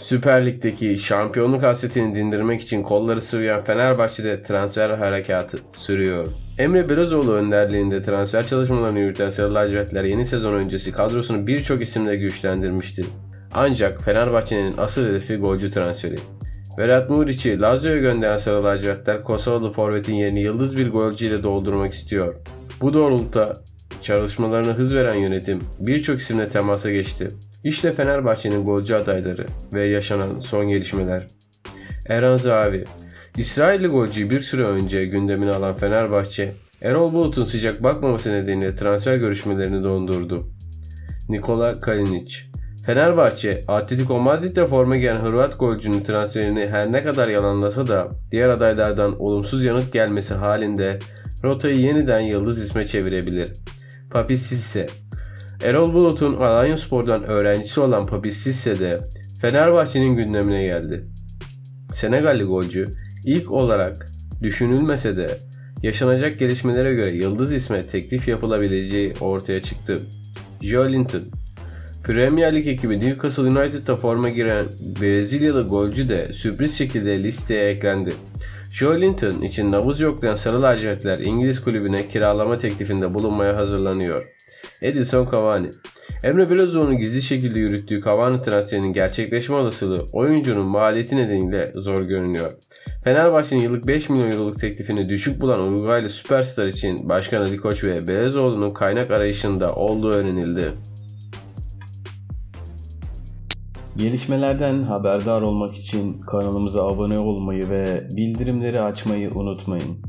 Süper Lig'deki şampiyonluk hasretini dindirmek için kolları sıvayan Fenerbahçe'de transfer harekatı sürüyor. Emre Belözoğlu önderliğinde transfer çalışmalarını yürüten Sarı Lacivertler yeni sezon öncesi kadrosunu birçok isimle güçlendirmişti. Ancak Fenerbahçe'nin asıl hedefi golcü transferi. Vedat Muriç'i Lazio'ya gönderen Sarı Lacivertler Kosovalı forvetin yerini yıldız bir golcü ile doldurmak istiyor. Bu doğrultuda çalışmalarına hız veren yönetim birçok isimle temasa geçti. İşte Fenerbahçe'nin golcü adayları ve yaşanan son gelişmeler. Erhan Zahavi İsrailli golcüyü bir süre önce gündemine alan Fenerbahçe, Erol Bulut'un sıcak bakmaması nedeniyle transfer görüşmelerini dondurdu. Nikola Kalinic Fenerbahçe, Atletico Madrid'de forma giyen Hırvat golcünün transferini her ne kadar yalanlasa da diğer adaylardan olumsuz yanıt gelmesi halinde rotayı yeniden yıldız isme çevirebilir. Papis Sisse Erol Bulut'un Alanyaspor'dan öğrencisi olan Papis Sisse de Fenerbahçe'nin gündemine geldi. Senegalli golcü ilk olarak düşünülmese de yaşanacak gelişmelere göre yıldız isme teklif yapılabileceği ortaya çıktı. Joe Linton Premier Lig ekibi Newcastle United'da forma giren Brezilyalı golcü de sürpriz şekilde listeye eklendi. Joe Linton için nabız yoklayan Sarı Lacivertler İngiliz kulübüne kiralama teklifinde bulunmaya hazırlanıyor. Edison Cavani Emre Belözoğlu'nun gizli şekilde yürüttüğü Cavani transferinin gerçekleşme olasılığı oyuncunun maliyeti nedeniyle zor görünüyor. Fenerbahçe'nin yıllık 5 milyon euroluk teklifini düşük bulan Uruguaylı süperstar için Başkan Ali Koç ve Belezoğlu'nun kaynak arayışında olduğu öğrenildi. Gelişmelerden haberdar olmak için kanalımıza abone olmayı ve bildirimleri açmayı unutmayın.